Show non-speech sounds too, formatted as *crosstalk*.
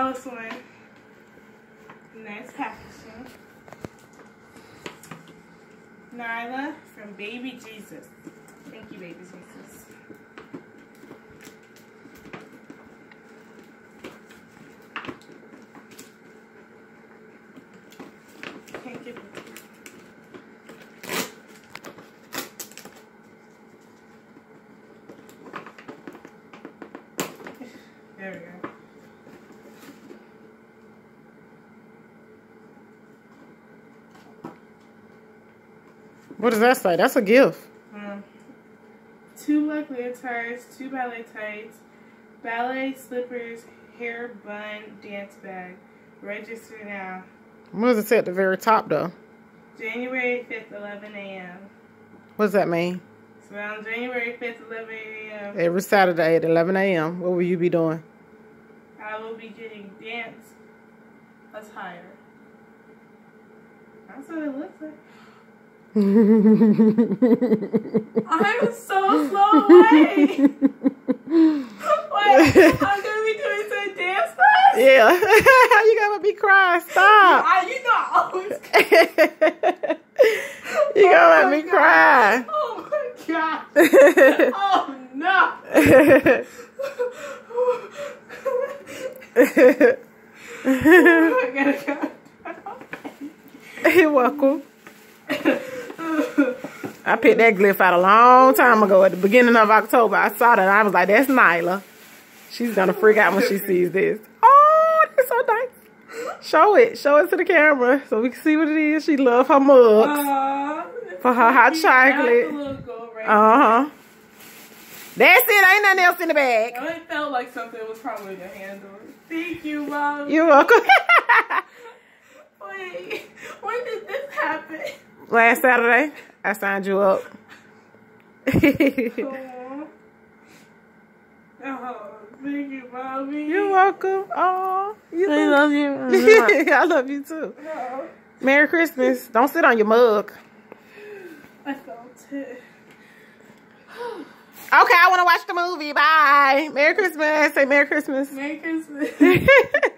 This one. Nice packaging. Nyla from Baby Jesus. Thank you, Baby Jesus. Give it. There we go. What does that say? That's a gift. Um, two black leotards, two ballet tights, ballet slippers, hair bun, dance bag. Register now. What does it say at the very top, though? January 5th, 11 a.m. What does that mean? So on January 5th, 11 a.m., Every Saturday at 11 a.m. What will you be doing? I will be getting dance attire. That's what it looks like. I'm so slow. Wait. Wait. I'm to be doing some dance class? yeah. *laughs* you gotta be crying. Stop. I, you know, I always *laughs* you gonna Oh let me God. cry. Oh my god. *laughs* Oh no. Oh I gotta You're welcome. I picked that glyph out a long time ago at the beginning of October. I saw that and I was like, that's Nyla. She's gonna freak out when she sees this. Oh, that's so nice. Show it. Show it to the camera so we can see what it is. She love her mugs. For her hot chocolate. the little gold right Uh-huh. That's it. Ain't nothing else in the bag. there. It felt like something was probably the handle. Thank you, mom. You're welcome. *laughs* Wait, when did this happen? Last Saturday, I signed you up. Aw. Oh, thank you, mommy. You're welcome. Oh, you I love you. *laughs* I love you too. Oh, Merry Christmas. Don't sit on your mug. I felt it. Okay, I want to watch the movie. Bye. Merry Christmas. Say Merry Christmas. Merry Christmas. *laughs*